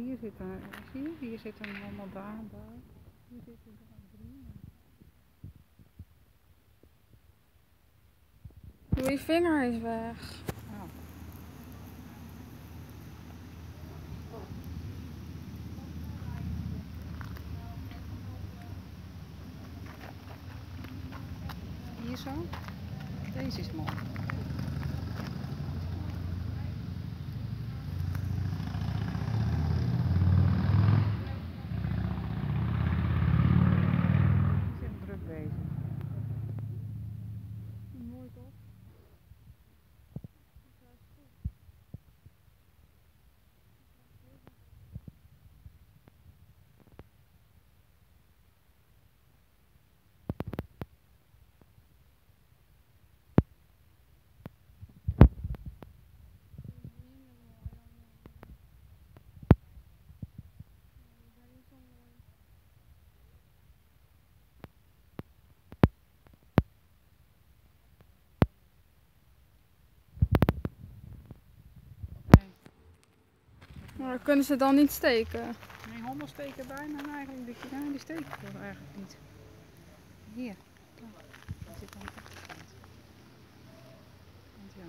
hier zitten, zie je? Hier zitten allemaal daar, daar. Hier zitten er drie. Doe je vinger eens weg. Oh. Hier zo. Deze is mooi. Die zijn druk bezig. Mooi toch? Nee. Maar dan kunnen ze dan niet steken. Nee, honden steken bijna eigenlijk. Die, ja, die steken toch eigenlijk niet. Hier. Daar. Zit de achterkant. Want ja.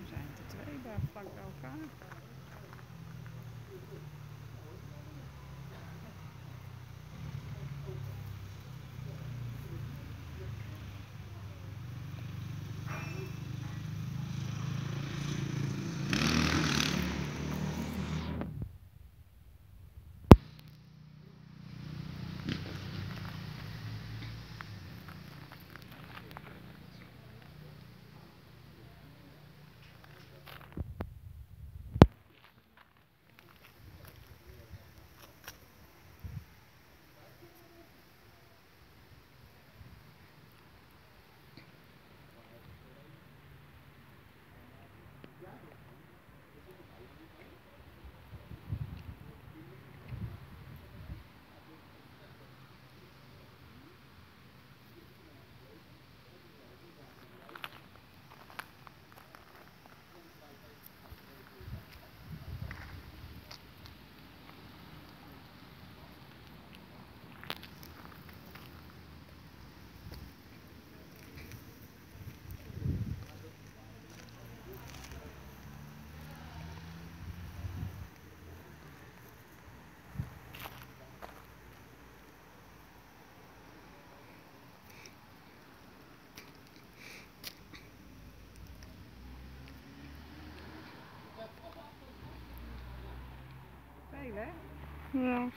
Er zijn er twee daar Yeah. Wow.